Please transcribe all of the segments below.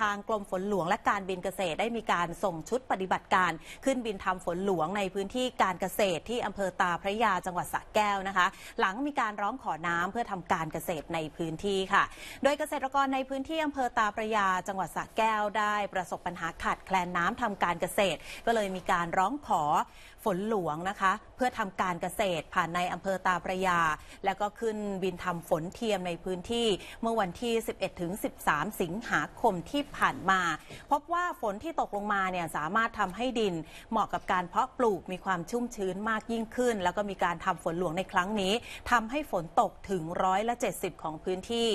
ทางกรมฝนหลวงและการบินเกษตรได้มีการส่งชุดปฏิบัติการ ขึ้นบินทำฝนหลวงในพื้นที่การเกษตรที่อำเภอตาพระยาจังหวัดสระแก้วนะคะ หลังมีการร้องขอน้ำเพื่อทำการเกษตรในพื้นที่ค่ะ โดยเกษตรกรในพื้นที่อำเภอตาพระยาจังหวัดสระแก้วได้ประสบปัญหาขาดแคลนน้ำทำการเกษตร ก็เลยมีการร้องขอฝนหลวงนะคะ เพื่อทำการเกษตรผ่านในอำเภอตาพระยา แล้วก็ขึ้นบินทำฝนเทียมในพื้นที่เมื่อวันที่ 11ถึง13 สิงหาคมที่ผ่านมา พบว่าฝนที่ตกลงมาเนี่ยสามารถทำให้ดินเหมาะกับการเพาะปลูกมีความชุ่มชื้นมากยิ่งขึ้น แล้วก็มีการทำฝนหลวงในครั้งนี้ทำให้ฝนตกถึงร้อยละ70 ของพื้นที่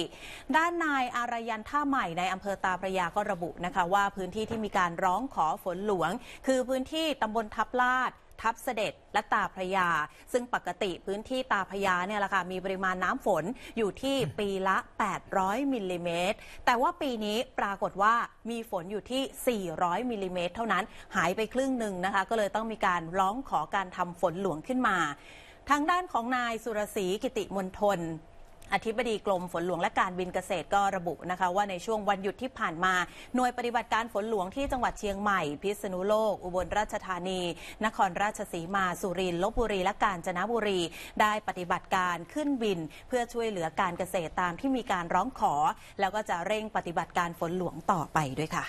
ด้านนายอารยันท่าใหม่ในอำเภอตาพระยาก็ระบุนะคะว่าพื้นที่ที่มีการร้องขอฝนหลวง คือพื้นที่ตำบลทับลาด ทับเสด็จและตาพระยา ซึ่งปกติพื้นที่ตาพระยาเนี่ยแหละค่ะมีปริมาณน้ำฝนอยู่ที่ปีละ 800มิลลิเมตรแต่ว่าปีนี้ปรากฏว่ามีฝนอยู่ที่ 400มิลลิเมตรเท่านั้นหายไปครึ่งหนึ่งนะคะ ก็เลยต้องมีการร้องขอการทำฝนหลวงขึ้นมาทางด้านของนายสุรศรีกิติมนทน อธิบดีกรมฝนหลวงและการบินเกษตรก็ระบุนะคะ ว่าในช่วงวันหยุดที่ผ่านมา หน่วยปฏิบัติการฝนหลวงที่จังหวัดเชียงใหม่ พิษณุโลก อุบลราชธานี นครราชสีมา สุรินทร์ลบบุรี และกาญจนบุรี ได้ปฏิบัติการขึ้นบิน เพื่อช่วยเหลือการเกษตรตามที่มีการร้องขอ แล้วก็จะเร่งปฏิบัติการฝนหลวงต่อไปด้วยค่ะ